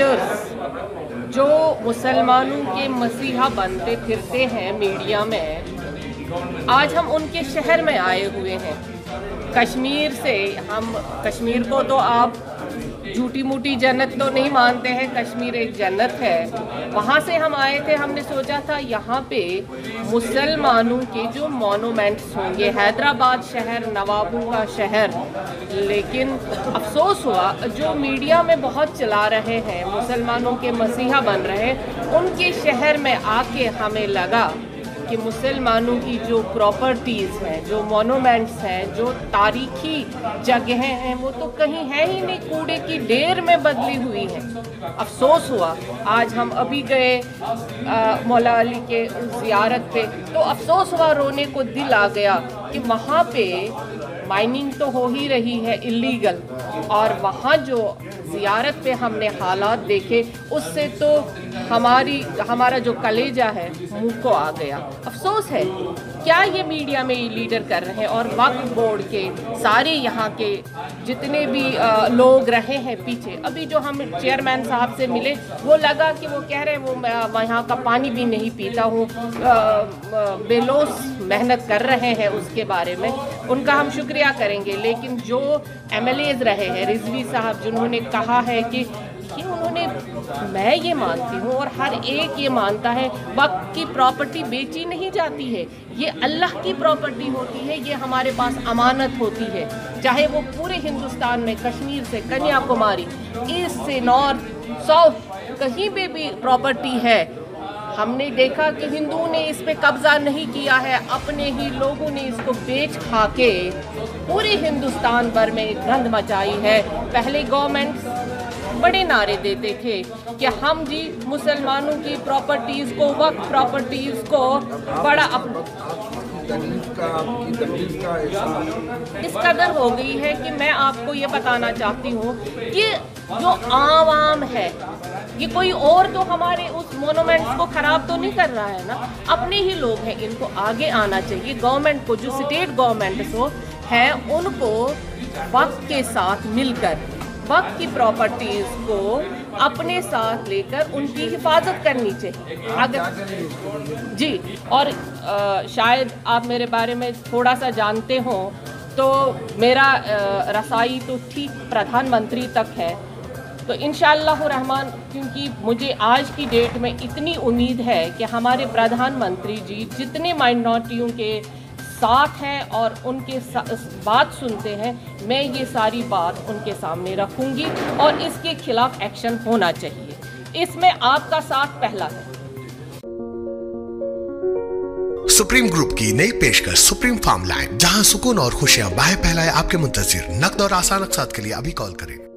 Leaders जो मुसलमानों के मसीहा बनते फिरते हैं मीडिया में, आज हम उनके शहर में आए हुए हैं। कश्मीर से हम, कश्मीर को तो आप झूठी मूठी जन्नत तो नहीं मानते हैं, कश्मीर एक जन्नत है। वहाँ से हम आए थे, हमने सोचा था यहाँ पे मुसलमानों के जो मोनूमेंट्स होंगे, हैदराबाद शहर, नवाबों का शहर। लेकिन अफसोस हुआ, जो मीडिया में बहुत चला रहे हैं, मुसलमानों के मसीहा बन रहे हैं, उनके शहर में आके हमें लगा। कि मुसलमानों की जो प्रॉपर्टीज़ हैं, जो मोनोमेंट्स हैं, जो तारीखी जगहें हैं, वो तो कहीं है ही नहीं, कूड़े की ढेर में बदली हुई है। अफसोस हुआ, आज हम अभी गए मौला अली के ज़ियारत पे तो अफसोस हुआ, रोने को दिल आ गया कि वहाँ पे माइनिंग तो हो ही रही है इलीगल और वहाँ जो ज़ियारत पे हमने हालात देखे उससे तो हमारी हमारा जो कलेजा है मुँह को आ गया। अफसोस है क्या ये मीडिया में लीडर कर रहे हैं? और वक्फ बोर्ड के सारे यहाँ के जितने भी आ, लोग रहे हैं पीछे अभी जो हम चेयरमैन साहब से मिले वो लगा कि वो कह रहे हैं वो मैं यहाँ का पानी भी नहीं पीता हूँ। बेलोस मेहनत कर रहे हैं उसके बारे में। उनका हम शुक्रिया करेंगे। लेकिन जो एम रहे हैं, रिजवी साहब, जिन्होंने कहा है कि कि उन्होंने, मैं ये मानती हूँ और हर एक ये मानता है, वक्त की प्रॉपर्टी बेची नहीं जाती है। ये अल्लाह की प्रॉपर्टी होती है, ये हमारे पास अमानत होती है। चाहे वो पूरे हिंदुस्तान में, कश्मीर से, कन्याकुमारी, ईस्ट से, नॉर्थ, साउथ, कहीं पे भी प्रॉपर्टी है हमने देखा कि हिंदुओं ने इस पे कब्जा नहीं किया है। अपने ही लोगों ने इसको बेच खा के पूरे हिंदुस्तान भर में गंद मचाई है। पहले गवर्नमेंट बड़े नारे देते थे कि हम जी मुसलमानों की प्रॉपर्टीज़ को वक्त प्रॉपर्टीज़ को बड़ा अप इस कदर हो गई है कि मैं आपको ये बताना चाहती हूँ कि जो आवाम है ये कोई और तो हमारे उस मोनूमेंट्स को खराब तो नहीं कर रहा है ना? अपने ही लोग हैं इनको आगे आना चाहिए। गवर्नमेंट को जो स्टेट गवर्नमेंट हो है उनको वक्त के साथ मिलकर वक्त की प्रॉपर्टीज़ को अपने साथ लेकर उनकी हिफाजत करनी चाहिए। अगर जी और आ, शायद आप मेरे बारे में थोड़ा सा जानते हो तो मेरा आ, रसाई तो ठीक प्रधानमंत्री तक है तो इन रहमान, क्योंकि मुझे आज की डेट में इतनी उम्मीद है कि हमारे प्रधानमंत्री जी जितने माइनॉरिटियों के साथ हैं और उनके बात सुनते हैं, मैं ये सारी बात उनके सामने रखूँगी और इसके खिलाफ एक्शन होना चाहिए। इसमें आपका साथ पहला है। सुप्रीम ग्रुप की नई पेशकश, सुप्रीम फार्म लाइन, जहाँ सुकून और खुशियाँ बाहें फैलाए, आपके मुंतजर, नकद और आसान अकसाद के लिए अभी कॉल करें।